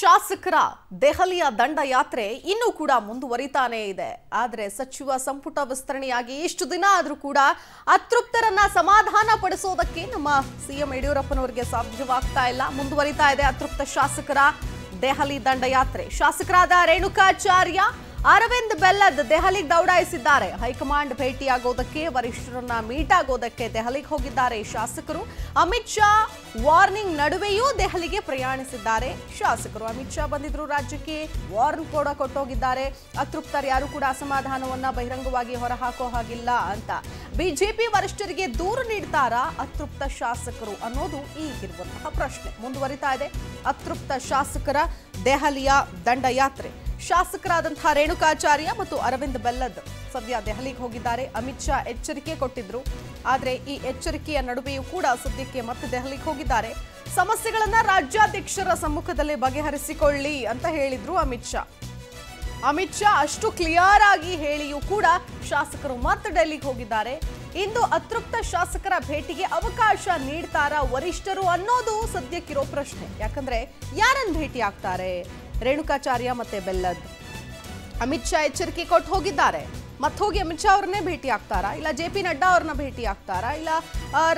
ಶಾಸಕರ ದೆಹಲಿಯ ದಂಡಯಾತ್ರೆ ಇನ್ನೂ ಕೂಡ ಮುಂದುವರಿತಾನೇ ಇದೆ. ಆದರೆ ಸಚಿವ ಸಂಪುಟ ವಿಸ್ತರಣೆಯಾಗಿ ಇಷ್ಟು ದಿನ ಆದರೂ ಕೂಡ ಅತೃಪ್ತರನ್ನ ಸಮಾಧಾನ ಪಡಿಸೋದಕ್ಕೆ ನಮ್ಮ ಸಿಎಂ ಯಡಿಯೂರಪ್ಪನವರಿಗೆ ಸಾಧ್ಯವಾಗ್ತಾ ಇಲ್ಲ. ಮುಂದುವರಿತಾ ಇದೆ ಅತೃಪ್ತ ಶಾಸಕರ ದೆಹಲಿ ದಂಡಯಾತ್ರೆ. ಶಾಸಕರಾದ ರೇಣುಕಾಚಾರ್ಯ ಅರವಿಂದ್ ಬೆಲ್ಲದ್ ದೆಹಲಿಗೆ ದೌಡಾಯಿಸಿದ್ದಾರೆ. ಹೈಕಮಾಂಡ್ ಭೇಟಿಯಾಗೋದಕ್ಕೆ ವರಿಷ್ಠರನ್ನ ಮೀಟ್ ಆಗೋದಕ್ಕೆ ದೆಹಲಿಗೆ ಹೋಗಿದ್ದಾರೆ ಶಾಸಕರು. ಅಮಿತ್ ಶಾ ವಾರ್ನಿಂಗ್ ನಡುವೆಯೂ ದೆಹಲಿಗೆ ಪ್ರಯಾಣಿಸಿದ್ದಾರೆ. ಶಾಸಕರು ಅಮಿತ್ ಶಾ ಬಂದಿದ್ರು ರಾಜ್ಯಕ್ಕೆ, ವಾರ್ನ್ ಕೂಡ ಕೊಟ್ಟೋಗಿದ್ದಾರೆ. ಅತೃಪ್ತರು ಯಾರು ಕೂಡ ಅಸಮಾಧಾನವನ್ನ ಬಹಿರಂಗವಾಗಿ ಹೊರಹಾಕೋ ಹಾಗಿಲ್ಲ ಅಂತ. ಬಿಜೆಪಿ ವರಿಷ್ಠರಿಗೆ ದೂರು ನೀಡ್ತಾರಾ ಅತೃಪ್ತ ಶಾಸಕರು ಅನ್ನೋದು ಈಗಿರುವಂತಹ ಪ್ರಶ್ನೆ. ಮುಂದುವರಿತಾ ಇದೆ. ಅತೃಪ್ತ ಶಾಸಕರ ದೆಹಲಿಯ ದಂಡಯಾತ್ರೆ. ಶಾಸಕರಾದಂತಹ ರೇಣುಕಾಚಾರ್ಯ ಮತ್ತು ಅರವಿಂದ್ ಬೆಲ್ಲದ್ ಸದ್ಯ ದೆಹಲಿಗೆ ಹೋಗಿದ್ದಾರೆ. ಅಮಿತ್ ಶಾ ಎಚ್ಚರಿಕೆ ಕೊಟ್ಟಿದ್ರು. ಆದರೆ ಈ ಎಚ್ಚರಿಕೆಯ ನಡುವೆಯೂ ಕೂಡ ಸದ್ಯಕ್ಕೆ ಮತ್ತೆ ದೆಹಲಿಗೆ ಹೋಗಿದ್ದಾರೆ. ಸಮಸ್ಯೆಗಳನ್ನ ರಾಜ್ಯಾಧ್ಯಕ್ಷರ ಸಮ್ಮುಖದಲ್ಲಿ ಬಗೆಹರಿಸಿಕೊಳ್ಳಿ ಅಂತ ಹೇಳಿದ್ರು ಅಮಿತ್ ಶಾ. ಅಮಿತ್ ಶಾ ಅಷ್ಟು ಕ್ಲಿಯರ್ ಆಗಿ ಹೇಳಿಯೂ ಕೂಡ ಶಾಸಕರು ಮತ್ತೆ ಡೆಲ್ಲಿಗೆ ಹೋಗಿದ್ದಾರೆ. ಇಂದು ಅತೃಪ್ತ ಶಾಸಕರ ಭೇಟಿಗೆ ಅವಕಾಶ ನೀಡ್ತಾರಾ ವರಿಷ್ಠರು ಅನ್ನೋದು ಸದ್ಯಕ್ಕಿರೋ ಪ್ರಶ್ನೆ. ಯಾಕಂದ್ರೆ ಯಾರನ್ನು ಭೇಟಿ ಆಗ್ತಾರೆ ರೇಣುಕಾಚಾರ್ಯ ಮತ್ತೆ ಬೆಲ್ಲದ್. ಅಮಿತ್ ಶಾ ಎಚ್ಚರಿಕೆ ಕೊಟ್ಟು ಹೋಗಿದ್ದಾರೆ. ಮತ್ತೆ ಹೋಗಿ ಅಮಿತ್ ಶಾ ಅವ್ರನ್ನೇ ಭೇಟಿ ಆಗ್ತಾರಾ? ಇಲ್ಲ ಜೆ ಪಿ ನಡ್ಡಾ ಅವ್ರನ್ನ ಭೇಟಿ ಆಗ್ತಾರಾ? ಇಲ್ಲ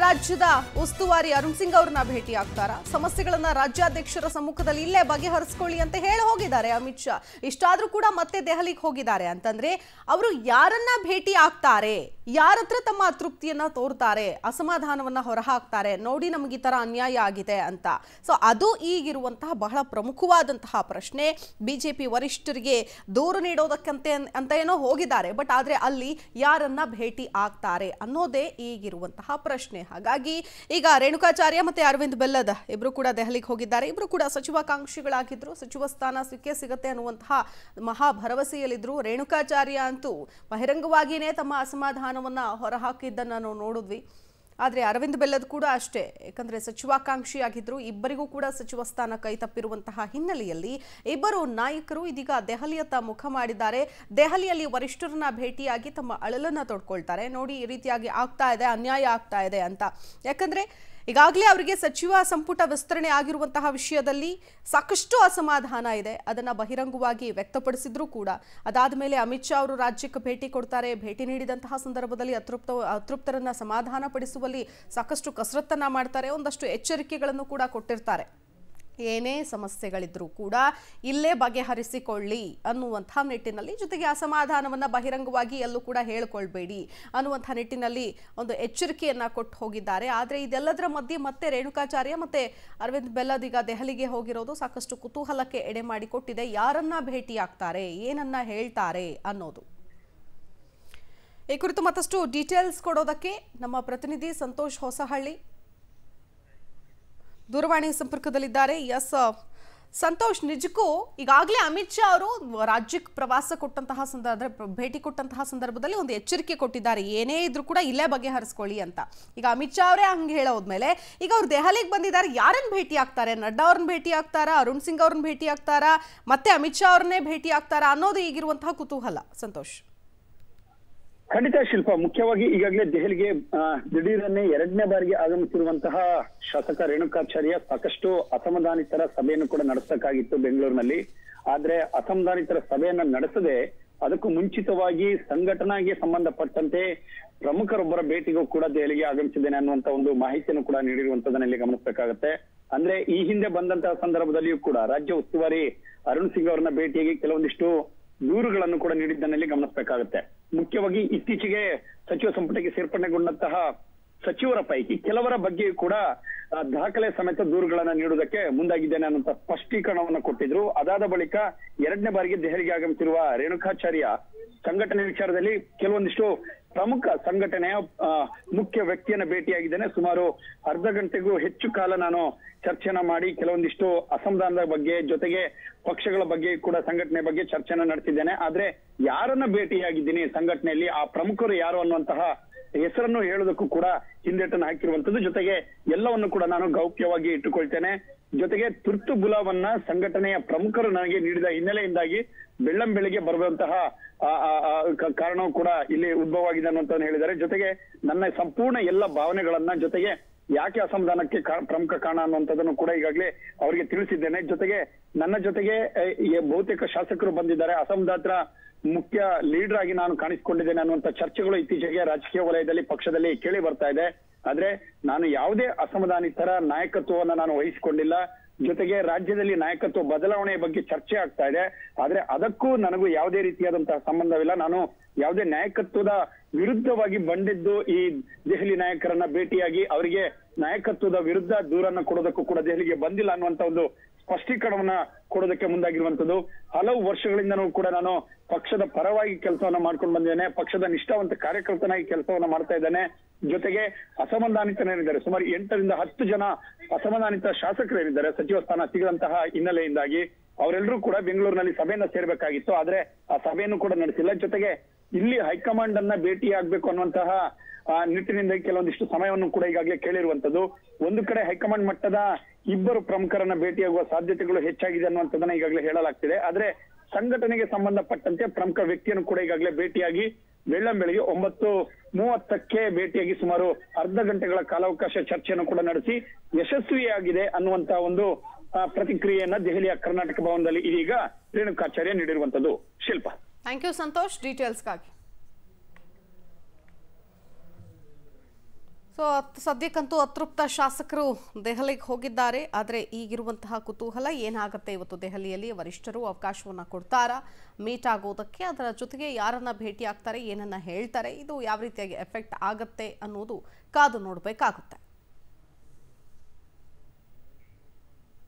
ರಾಜ್ಯದ ಉಸ್ತುವಾರಿ ಅರುಣ್ ಸಿಂಗ್ ಅವ್ರನ್ನ ಭೇಟಿ ಆಗ್ತಾರಾ? ಸಮಸ್ಯೆಗಳನ್ನ ರಾಜ್ಯಾಧ್ಯಕ್ಷರ ಸಮ್ಮುಖದಲ್ಲಿ ಇಲ್ಲೇ ಬಗೆಹರಿಸ್ಕೊಳ್ಳಿ ಅಂತ ಹೇಳಿ ಹೋಗಿದ್ದಾರೆ ಅಮಿತ್ ಶಾ. ಇಷ್ಟಾದ್ರೂ ಕೂಡ ಮತ್ತೆ ದೆಹಲಿಗೆ ಹೋಗಿದ್ದಾರೆ ಅಂತಂದ್ರೆ, ಅವರು ಯಾರನ್ನ ಭೇಟಿ ಆಗ್ತಾರೆ? ಯಾರ ಹತ್ರ ತಮ್ಮ ಅತೃಪ್ತಿಯನ್ನ ತೋರ್ತಾರೆ? ಅಸಮಾಧಾನವನ್ನ ಹೊರಹಾಕ್ತಾರೆ? ನೋಡಿ ನಮ್ಗೆ ಈ ತರ ಅನ್ಯಾಯ ಆಗಿದೆ ಅಂತ. ಸೊ ಅದು ಈಗಿರುವಂತಹ ಬಹಳ ಪ್ರಮುಖವಾದಂತಹ ಪ್ರಶ್ನೆ. ಬಿಜೆಪಿ ವರಿಷ್ಠರಿಗೆ ದೂರು ನೀಡೋದಕ್ಕಂತೆ ಅಂತ ಏನೋ ಹೋಗಿದ್ದಾರೆ. ಬಟ್ ಆದ್ರೆ ಅಲ್ಲಿ ಯಾರನ್ನ ಭೇಟಿ ಆಗ್ತಾರೆ ಅನ್ನೋದೇ ಈಗಿರುವಂತಹ ಪ್ರಶ್ನೆ. ಹಾಗಾಗಿ ಈಗ ರೇಣುಕಾಚಾರ್ಯ ಮತ್ತೆ ಅರವಿಂದ್ ಬೆಲ್ಲದ ಇಬ್ರು ಕೂಡ ದೆಹಲಿಗೆ ಹೋಗಿದ್ದಾರೆ. ಇಬ್ರು ಕೂಡ ಸಚಿವಾಕಾಂಕ್ಷಿಗಳಾಗಿದ್ರು. ಸಚಿವ ಸ್ಥಾನ ಸಿಕ್ಕೇ ಸಿಗತ್ತೆ ಅನ್ನುವಂತಹ ಮಹಾ ಭರವಸೆಯಲ್ಲಿದ್ರು ರೇಣುಕಾಚಾರ್ಯ ಅಂತೂ ಬಹಿರಂಗವಾಗಿಯೇ ತಮ್ಮ ಅಸಮಾಧಾನವನ್ನ ಹೊರಹಾಕಿದ್ದನ್ನು ನಾವು ನೋಡಿದ್ವಿ. ಆದರೆ ಅರವಿಂದ್ ಬೆಲ್ಲದ್ ಕೂಡ ಅಷ್ಟೇ. ಯಾಕಂದ್ರೆ ಸಚಿವಾಕಾಂಕ್ಷಿಯಾಗಿದ್ರು ಇಬ್ಬರಿಗೂ ಕೂಡ ಸಚಿವ ಸ್ಥಾನ ಕೈ ತಪ್ಪಿರುವಂತಹ ಹಿನ್ನೆಲೆಯಲ್ಲಿ ಇಬ್ಬರು ನಾಯಕರು ಇದೀಗ ದೆಹಲಿಯತ್ತ ಮುಖ ಮಾಡಿದ್ದಾರೆ. ದೆಹಲಿಯಲ್ಲಿ ವರಿಷ್ಠರನ್ನ ಭೇಟಿಯಾಗಿ ತಮ್ಮ ಅಳಲನ್ನ ತೊಡ್ಕೊಳ್ತಾರೆ. ನೋಡಿ, ಈ ರೀತಿಯಾಗಿ ಆಗ್ತಾ ಇದೆ, ಅನ್ಯಾಯ ಆಗ್ತಾ ಇದೆ ಅಂತ. ಯಾಕಂದ್ರೆ ಈಗಾಗಲೇ ಅವರಿಗೆ ಸಚಿವ ಸಂಪುಟ ವಿಸ್ತರಣೆ ಆಗಿರುವಂತಹ ವಿಷಯದಲ್ಲಿ ಸಾಕಷ್ಟು ಅಸಮಾಧಾನ ಇದೆ. ಅದನ್ನು ಬಹಿರಂಗವಾಗಿ ವ್ಯಕ್ತಪಡಿಸಿದ್ರು ಕೂಡ ಅದಾದ ಮೇಲೆ ಅಮಿತ್ ಶಾ ಅವರು ರಾಜ್ಯಕ್ಕೆ ಭೇಟಿ ಕೊಡ್ತಾರೆ, ಭೇಟಿ ನೀಡಿದಂತಹ ಸಂದರ್ಭದಲ್ಲಿ ಅತೃಪ್ತ, ಅತೃಪ್ತರನ್ನ ಸಮಾಧಾನ ಸಾಕಷ್ಟು ಕಸರತ್ತನ್ನ ಮಾಡ್ತಾರೆ. ಒಂದಷ್ಟು ಎಚ್ಚರಿಕೆಗಳನ್ನು ಕೂಡ ಕೊಟ್ಟಿರ್ತಾರೆ. ಏನೇ ಸಮಸ್ಯೆಗಳಿದ್ರೂ ಕೂಡ ಇಲ್ಲೇ ಬಗೆಹರಿಸಿಕೊಳ್ಳಿ ಅನ್ನುವಂಥ ನಿಟ್ಟಿನಲ್ಲಿ ಜೊತೆಗೆ ಅಸಮಾಧಾನವನ್ನು ಬಹಿರಂಗವಾಗಿ ಎಲ್ಲೂ ಕೂಡ ಹೇಳಿಕೊಳ್ಬೇಡಿ ಅನ್ನುವಂಥ ನಿಟ್ಟಿನಲ್ಲಿ ಒಂದು ಎಚ್ಚರಿಕೆಯನ್ನು ಕೊಟ್ಟು ಹೋಗಿದ್ದಾರೆ. ಆದರೆ ಇದೆಲ್ಲದರ ಮಧ್ಯೆ ಮತ್ತೆ ರೇಣುಕಾಚಾರ್ಯ ಮತ್ತೆ ಅರವಿಂದ್ ಬೆಲ್ಲದೀಗ ದೆಹಲಿಗೆ ಹೋಗಿರೋದು ಸಾಕಷ್ಟು ಕುತೂಹಲಕ್ಕೆ ಎಡೆ ಮಾಡಿಕೊಟ್ಟಿದೆ ಯಾರನ್ನ ಭೇಟಿ ಆಗ್ತಾರೆ ಏನನ್ನ ಹೇಳ್ತಾರೆ ಅನ್ನೋದು. ಈ ಕುರಿತು ಮತ್ತಷ್ಟು ಡೀಟೇಲ್ಸ್ ಕೊಡೋದಕ್ಕೆ ನಮ್ಮ ಪ್ರತಿನಿಧಿ ಸಂತೋಷ್ ಹೊಸಹಳ್ಳಿ. ದೂರವಾಣಿ ಸಂಪರ್ಕದಲ್ಲಿದ್ದಾರೆ. ಎಸ್ ಸಂತೋಷ್ ನಿಜಕ್ಕೂ ಈಗಾಗಲೇ ಅಮಿತ್ ಶಾ ಅವರು ರಾಜ್ಯಕ್ಕೆ ಪ್ರವಾಸ ಕೊಟ್ಟಂತಹ ಸಂದರ್ಭ ಭೇಟಿ ಕೊಟ್ಟಂತಹ ಸಂದರ್ಭದಲ್ಲಿ ಒಂದು ಎಚ್ಚರಿಕೆ ಕೊಟ್ಟಿದ್ದಾರೆ. ಏನೇ ಇದ್ರೂ ಕೂಡ ಇಲ್ಲೇ ಬಗೆಹರಿಸ್ಕೊಳ್ಳಿ ಅಂತ. ಈಗ ಅಮಿತ್ ಶಾ ಅವರೇ ಹಂಗೆ ಹೇಳೋದ್ಮೇಲೆ ಈಗ ಅವ್ರು ದೆಹಲಿಗೆ ಬಂದಿದ್ದಾರೆ. ಯಾರನ್ನ ಭೇಟಿ ಆಗ್ತಾರೆ? ನಡ್ಡಾ ಅವ್ರನ್ನ ಭೇಟಿ ಆಗ್ತಾರಾ? ಅರುಣ್ ಸಿಂಗ್ ಅವ್ರನ್ನ ಭೇಟಿ ಆಗ್ತಾರಾ? ಮತ್ತೆ ಅಮಿತ್ ಶಾ ಅವ್ರನ್ನೇ ಭೇಟಿ ಆಗ್ತಾರಾ ಅನ್ನೋದು ಈಗಿರುವಂತಹ ಕುತೂಹಲ, ಸಂತೋಷ್. ಖಂಡಿತ ಶಿಲ್ಪ, ಮುಖ್ಯವಾಗಿ ಈಗಾಗಲೇ ದೆಹಲಿಗೆ ದಿಢೀರನ್ನೇ ಎರಡನೇ ಬಾರಿಗೆ ಆಗಮಿಸಿರುವಂತಹ ಶಾಸಕ ರೇಣುಕಾಚಾರ್ಯ ಸಾಕಷ್ಟು ಅಸಮಾಧಾನಿತರ ಸಭೆಯನ್ನು ಕೂಡ ನಡೆಸಬೇಕಾಗಿತ್ತು ಬೆಂಗಳೂರಿನಲ್ಲಿ. ಆದ್ರೆ ಅಸಮಾಧಾನಿತರ ಸಭೆಯನ್ನ ನಡೆಸದೆ ಅದಕ್ಕೂ ಮುಂಚಿತವಾಗಿ ಸಂಘಟನೆಗೆ ಸಂಬಂಧಪಟ್ಟಂತೆ ಪ್ರಮುಖರೊಬ್ಬರ ಭೇಟಿಗೂ ಕೂಡ ದೆಹಲಿಗೆ ಆಗಮಿಸಿದ್ದೇನೆ ಅನ್ನುವಂತ ಒಂದು ಮಾಹಿತಿಯನ್ನು ಕೂಡ ನೀಡಿರುವಂತದನ್ನ ಇಲ್ಲಿ ಗಮನಿಸಬೇಕಾಗತ್ತೆ. ಅಂದ್ರೆ ಈ ಹಿಂದೆ ಬಂದಂತಹ ಸಂದರ್ಭದಲ್ಲಿಯೂ ಕೂಡ ರಾಜ್ಯ ಉಸ್ತುವಾರಿ ಅರುಣ್ ಸಿಂಗ್ ಅವರನ್ನ ಭೇಟಿಯಾಗಿ ಕೆಲವೊಂದಿಷ್ಟು ದೂರುಗಳನ್ನು ಕೂಡ ನೀಡಿದ್ದನ್ನಲ್ಲಿ ಗಮನಿಸಬೇಕಾಗುತ್ತೆ. ಮುಖ್ಯವಾಗಿ ಇತ್ತೀಚೆಗೆ ಸಚಿವ ಸಂಪುಟಕ್ಕೆ ಸೇರ್ಪಡೆಗೊಂಡಂತಹ ಸಚಿವರ ಪೈಕಿ ಕೆಲವರ ಬಗ್ಗೆ ಕೂಡ ದಾಖಲೆ ಸಮೇತ ದೂರುಗಳನ್ನ ನೀಡುವುದಕ್ಕೆ ಮುಂದಾಗಿದ್ದೇನೆ ಅನ್ನುವಂತ ಸ್ಪಷ್ಟೀಕರಣವನ್ನು ಕೊಟ್ಟಿದ್ರು. ಅದಾದ ಬಳಿಕ ಎರಡನೇ ಬಾರಿಗೆ ದೆಹಲಿಗೆ ಆಗಮಿಸಿರುವ ರೇಣುಕಾಚಾರ್ಯ ಸಂಘಟನೆ ವಿಚಾರದಲ್ಲಿ ಕೆಲವೊಂದಿಷ್ಟು ಪ್ರಮುಖ ಸಂಘಟನೆಯ ಮುಖ್ಯ ವ್ಯಕ್ತಿಯನ್ನ ಭೇಟಿಯಾಗಿದ್ದೇನೆ. ಸುಮಾರು ಅರ್ಧ ಗಂಟೆಗೂ ಹೆಚ್ಚು ಕಾಲ ನಾನು ಚರ್ಚೆನ ಮಾಡಿ ಕೆಲವೊಂದಿಷ್ಟು ಅಸಮಾಧಾನದ ಬಗ್ಗೆ ಜೊತೆಗೆ ಪಕ್ಷಗಳ ಬಗ್ಗೆ ಕೂಡ ಸಂಘಟನೆ ಬಗ್ಗೆ ಚರ್ಚೆನ ನಡೆಸಿದ್ದೇನೆ. ಆದ್ರೆ ಯಾರನ್ನ ಭೇಟಿಯಾಗಿದ್ದೀನಿ ಸಂಘಟನೆಯಲ್ಲಿ, ಆ ಪ್ರಮುಖರು ಯಾರು ಅನ್ನುವಂತಹ ಹೆಸರನ್ನು ಹೇಳೋದಕ್ಕೂ ಕೂಡ ಹಿಂದೇಟನ್ನು ಹಾಕಿರುವಂತದ್ದು ಜೊತೆಗೆ ಎಲ್ಲವನ್ನು ಕೂಡ ನಾನು ಗೌಪ್ಯವಾಗಿ ಇಟ್ಟುಕೊಳ್ತೇನೆ. ಜೊತೆಗೆ ತುರ್ತು ಗುಲಾವನ್ನ ಸಂಘಟನೆಯ ಪ್ರಮುಖರು ನನಗೆ ನೀಡಿದ ಹಿನ್ನೆಲೆಯಿಂದಾಗಿ ಬೆಳ್ಳಂ ಬೆಳಿಗ್ಗೆ ಬರುವಂತಹ ಕಾರಣವೂ ಕೂಡ ಇಲ್ಲಿ ಉದ್ಭವವಾಗಿದೆ ಅನ್ನುವಂತ ಹೇಳಿದ್ದಾರೆ. ಜೊತೆಗೆ ನನ್ನ ಸಂಪೂರ್ಣ ಎಲ್ಲ ಭಾವನೆಗಳನ್ನ ಜೊತೆಗೆ ಯಾಕೆ ಅಸಮಾಧಾನಕ್ಕೆ ಪ್ರಮುಖ ಕಾರಣ ಅನ್ನುವಂಥದ್ದನ್ನು ಕೂಡ ಈಗಾಗಲೇ ಅವರಿಗೆ ತಿಳಿಸಿದ್ದೇನೆ. ಜೊತೆಗೆ ನನ್ನ ಜೊತೆಗೆ ಬಹುತೇಕ ಶಾಸಕರು ಬಂದಿದ್ದಾರೆ. ಅಸಮಾಧಾನ ಮುಖ್ಯ ಲೀಡರ್ ಆಗಿ ನಾನು ಕಾಣಿಸಿಕೊಂಡಿದ್ದೇನೆ ಅನ್ನುವಂಥ ಚರ್ಚೆಗಳು ಇತ್ತೀಚೆಗೆ ರಾಜಕೀಯ ವಲಯದಲ್ಲಿ, ಪಕ್ಷದಲ್ಲಿ ಕೇಳಿ ಬರ್ತಾ ಇದೆ. ಆದ್ರೆ ನಾನು ಯಾವುದೇ ಅಸಮಾಧಾನಿತರ ನಾಯಕತ್ವವನ್ನು ನಾನು ವಹಿಸಿಕೊಂಡಿಲ್ಲ. ಜೊತೆಗೆ ರಾಜ್ಯದಲ್ಲಿ ನಾಯಕತ್ವ ಬದಲಾವಣೆಯ ಬಗ್ಗೆ ಚರ್ಚೆ ಆಗ್ತಾ ಇದೆ. ಆದ್ರೆ ಅದಕ್ಕೂ ನನಗೂ ಯಾವುದೇ ರೀತಿಯಾದಂತಹ ಸಂಬಂಧವಿಲ್ಲ. ನಾನು ಯಾವುದೇ ನಾಯಕತ್ವದ ವಿರುದ್ಧವಾಗಿ ಬಂದಿದ್ದು ಈ ದೆಹಲಿ ನಾಯಕರನ್ನ ಭೇಟಿಯಾಗಿ ಅವರಿಗೆ ನಾಯಕತ್ವದ ವಿರುದ್ಧ ದೂರನ್ನ ಕೊಡೋದಕ್ಕೂ ಕೂಡ ದೆಹಲಿಗೆ ಬಂದಿಲ್ಲ ಅನ್ನುವಂತ ಒಂದು ಸ್ಪಷ್ಟೀಕರಣವನ್ನ ಕೊಡೋದಕ್ಕೆ ಮುಂದಾಗಿರುವಂತದ್ದು. ಹಲವು ವರ್ಷಗಳಿಂದನೂ ಕೂಡ ನಾನು ಪಕ್ಷದ ಪರವಾಗಿ ಕೆಲಸವನ್ನ ಮಾಡ್ಕೊಂಡು ಬಂದಿದ್ದೇನೆ. ಪಕ್ಷದ ನಿಷ್ಠಾವಂತ ಕಾರ್ಯಕರ್ತನಾಗಿ ಕೆಲಸವನ್ನ ಮಾಡ್ತಾ ಇದ್ದೇನೆ. ಜೊತೆಗೆ ಅಸಮಾಧಾನಿತನೇನಿದ್ದಾರೆ ಸುಮಾರು ಎಂಟರಿಂದ ಹತ್ತು ಜನ ಅಸಮಾಧಾನಿತ ಶಾಸಕರೇನಿದ್ದಾರೆ ಸಚಿವ ಸ್ಥಾನ ಸಿಗದಂತಹ ಹಿನ್ನೆಲೆಯಿಂದಾಗಿ. ಅವರೆಲ್ಲರೂ ಕೂಡ ಬೆಂಗಳೂರಿನಲ್ಲಿ ಸಭೆಯನ್ನ ಸೇರ್ಬೇಕಾಗಿತ್ತು. ಆದ್ರೆ ಆ ಸಭೆಯನ್ನು ಕೂಡ ನಡೆಸಿಲ್ಲ. ಜೊತೆಗೆ ಇಲ್ಲಿ ಹೈಕಮಾಂಡ್ ಅನ್ನ ಭೇಟಿ ಆಗ್ಬೇಕು ಅನ್ನುವಂತಹ ನಿಟ್ಟಿನಿಂದ ಕೆಲವೊಂದಿಷ್ಟು ಸಮಯವನ್ನು ಕೂಡ ಈಗಾಗಲೇ ಕೇಳಿರುವಂತದ್ದು ಒಂದು ಕಡೆ ಹೈಕಮಾಂಡ್ ಮಟ್ಟದ ಇಬ್ಬರು ಪ್ರಮುಖರನ್ನ ಭೇಟಿಯಾಗುವ ಸಾಧ್ಯತೆಗಳು ಹೆಚ್ಚಾಗಿದೆ ಅನ್ನುವಂಥದ್ದನ್ನ ಈಗಾಗಲೇ ಹೇಳಲಾಗ್ತಿದೆ. ಆದ್ರೆ ಸಂಘಟನೆಗೆ ಸಂಬಂಧಪಟ್ಟಂತೆ ಪ್ರಮುಖ ವ್ಯಕ್ತಿಯನ್ನು ಕೂಡ ಈಗಾಗಲೇ ಭೇಟಿಯಾಗಿ ಬೆಳ್ಳಂಬೆಳಿಗ್ಗೆ ಒಂಬತ್ತು ಮೂವತ್ತಕ್ಕೆ ಭೇಟಿಯಾಗಿ ಸುಮಾರು ಅರ್ಧ ಗಂಟೆಗಳ ಕಾಲಾವಕಾಶ ಚರ್ಚೆಯನ್ನು ಕೂಡ ನಡೆಸಿ ಯಶಸ್ವಿಯಾಗಿದೆ ಅನ್ನುವಂತಹ ಒಂದು ಪ್ರತಿಕ್ರಿಯೆಯನ್ನ ದೆಹಲಿಯ ಕರ್ನಾಟಕ ಭವನದಲ್ಲಿ ಇದೀಗ ರೇಣುಕಾಚಾರ್ಯ ನೀಡಿರುವಂತದ್ದು ಶಿಲ್ಪ. ಥ್ಯಾಂಕ್ ಯು ಸಂತೋಷ್ ಡೀಟೇಲ್ಸ್ಗಾಗಿ ಸೊ ಸದ್ಯಕ್ಕಂತೂ ಅತೃಪ್ತ ಶಾಸಕರು ದೆಹಲಿಗೆ ಹೋಗಿದ್ದಾರೆ. ಆದರೆ ಈಗಿರುವಂತಹ ಕುತೂಹಲ ಏನಾಗುತ್ತೆ ಇವತ್ತು ದೆಹಲಿಯಲ್ಲಿ? ವರಿಷ್ಠರು ಅವಕಾಶವನ್ನು ಕೊಡ್ತಾರಾ? ಮೀಟ್ ಆಗೋದಕ್ಕೆ? ಅದರ ಜೊತೆಗೆ ಯಾರನ್ನ ಭೇಟಿ ಆಗ್ತಾರೆ ಏನನ್ನ ಹೇಳ್ತಾರೆ? ಇದು ಯಾವ ರೀತಿಯಾಗಿ ಎಫೆಕ್ಟ್ ಆಗುತ್ತೆ ಅನ್ನೋದು ಕಾದು ನೋಡಬೇಕಾಗುತ್ತೆ.